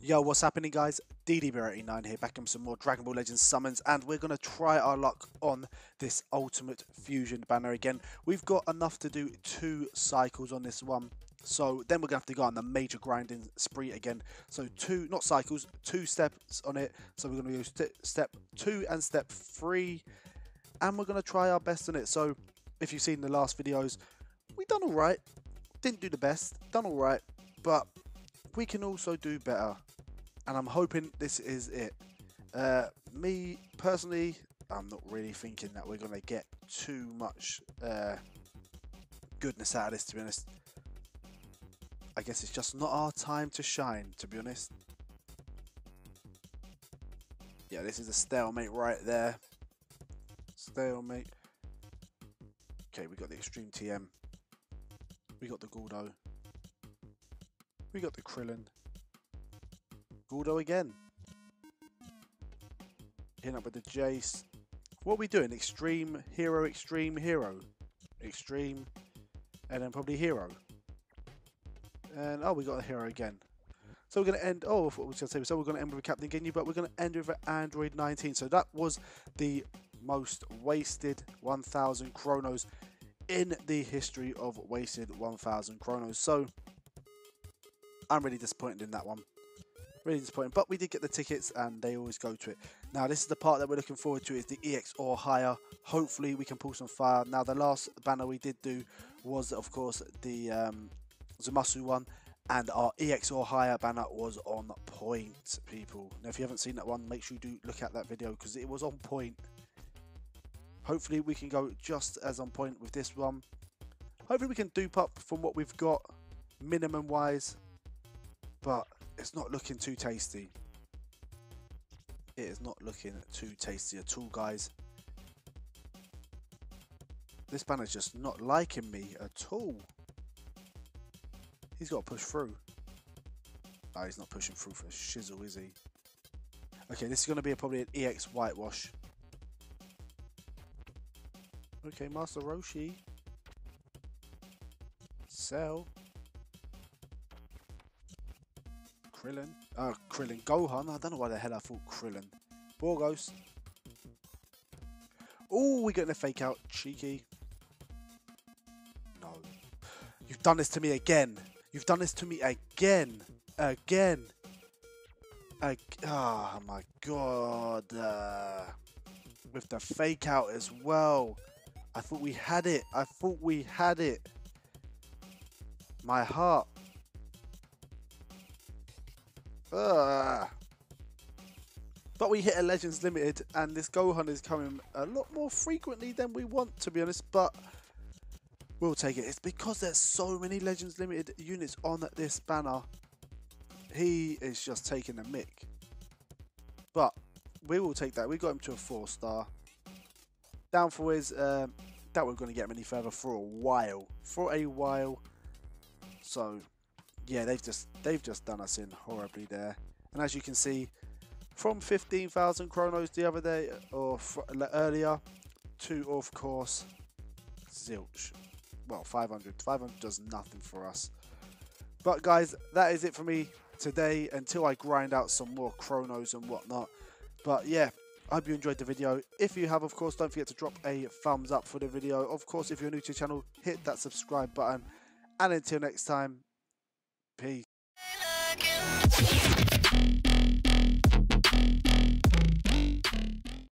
Yo, what's happening guys? DDB89 here, back in some more Dragon Ball Legends summons, and we're going to try our luck on this Ultimate Fusion banner again. We've got enough to do two cycles on this one, so then we're going to have to go on the major grinding spree again. So two, not cycles, two steps on it, so we're going to use step two and step three, and we're going to try our best on it. So if you've seen the last videos, we done alright, didn't do the best, done alright, but we can also do better and I'm hoping this is it. Uh, me personally, I'm not really thinking that we're going to get too much uh, goodness out of this, to be honest. I guess it's just not our time to shine, to be honest. Yeah, this is a stalemate right there. Stalemate. Okay, we got the Extreme TM. We got the Guldo. We got the Krillin. Guldo again. Hitting up with the Jeice. What are we doing? Extreme, Hero, Extreme, Hero. Extreme, and then probably Hero. And, oh, we got a Hero again. So we're going to end, oh, I was going to say, so we're going to end with Captain Ginyu, but we're going to end with an Android 19. So that was the most wasted 1,000 Chronos in the history of wasted 1,000 Chronos. So I'm really disappointed in that one. Really disappointing. But we did get the tickets and they always go to it. Now this is the part that we're looking forward to is the EX or higher. Hopefully we can pull some fire. Now the last banner we did do was of course the um, Zamasu one. And our EX or higher banner was on point, people. Now if you haven't seen that one, make sure you do look at that video because it was on point. Hopefully we can go just as on point with this one. Hopefully we can dupe up from what we've got minimum wise. But it's not looking too tasty. It is not looking too tasty at all, guys. This banner's just not liking me at all. He's got to push through. Oh, he's not pushing through for shizzle, is he? Okay, this is going to be a, probably an EX whitewash. Okay, Master Roshi. Sell. Krillin. Oh, Krillin. Gohan. I don't know why the hell I thought Krillin. Borgos. Oh, we're getting a fake out. Cheeky. No. You've done this to me again. You've done this to me again. Again. Ag oh my god. Uh, with the fake out as well. I thought we had it. I thought we had it. My heart Ugh. But we hit a Legends Limited, and this Gohan is coming a lot more frequently than we want, to be honest. But we'll take it. It's because there's so many Legends Limited units on this banner. He is just taking a mick. But we will take that. We got him to a four star. Downfall is um, that we're going to get him any further for a while. For a while. So yeah, they've just they've just done us in horribly there. And as you can see, from 15,000 chronos the other day or earlier to of course zilch. Well, 500. 500 does nothing for us. But guys, that is it for me today until I grind out some more chronos and whatnot. But yeah, I hope you enjoyed the video. If you have, of course, don't forget to drop a thumbs up for the video. Of course, if you're new to the channel, hit that subscribe button. And until next time, peace.